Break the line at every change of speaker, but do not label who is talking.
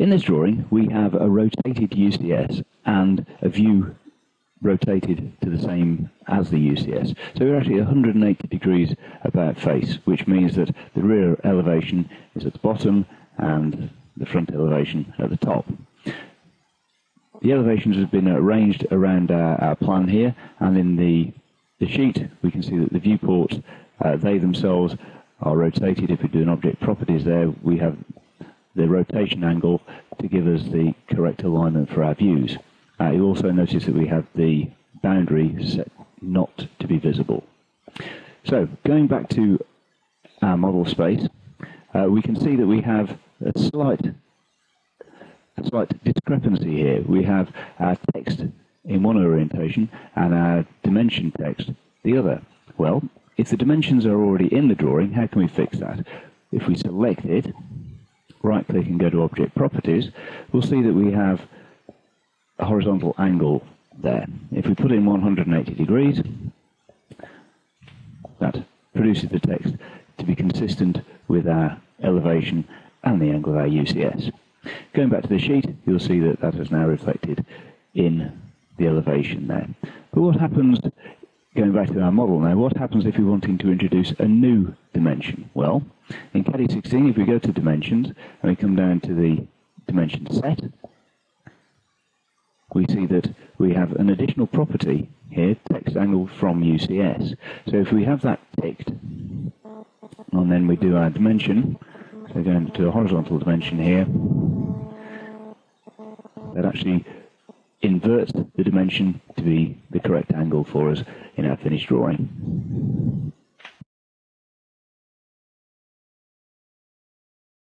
In this drawing, we have a rotated UCS and a view rotated to the same as the UCS. So we're actually 180 degrees about face, which means that the rear elevation is at the bottom and the front elevation at the top. The elevations have been arranged around our, our plan here, and in the, the sheet we can see that the viewports, uh, they themselves are rotated. If we do an object properties there, we have the rotation angle to give us the correct alignment for our views. Uh, you also notice that we have the boundary set not to be visible. So going back to our model space, uh, we can see that we have a slight, a slight discrepancy here. We have our text in one orientation and our dimension text the other. Well, if the dimensions are already in the drawing, how can we fix that? If we select it, right click and go to Object Properties, we'll see that we have a horizontal angle there. If we put in 180 degrees, that produces the text to be consistent with our elevation and the angle of our UCS. Going back to the sheet, you'll see that that is now reflected in the elevation there. But what happens, going back to our model now, what happens if we're wanting to introduce a new dimension? Well, in Caddie 16, if we go to dimensions and we come down to the dimension set, we see that we have an additional property here, text angle from UCS. So if we have that ticked, and then we do our dimension, so going to a horizontal dimension here, that actually inverts the dimension to be the correct angle for us in our finished drawing.